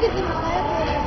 给你们来。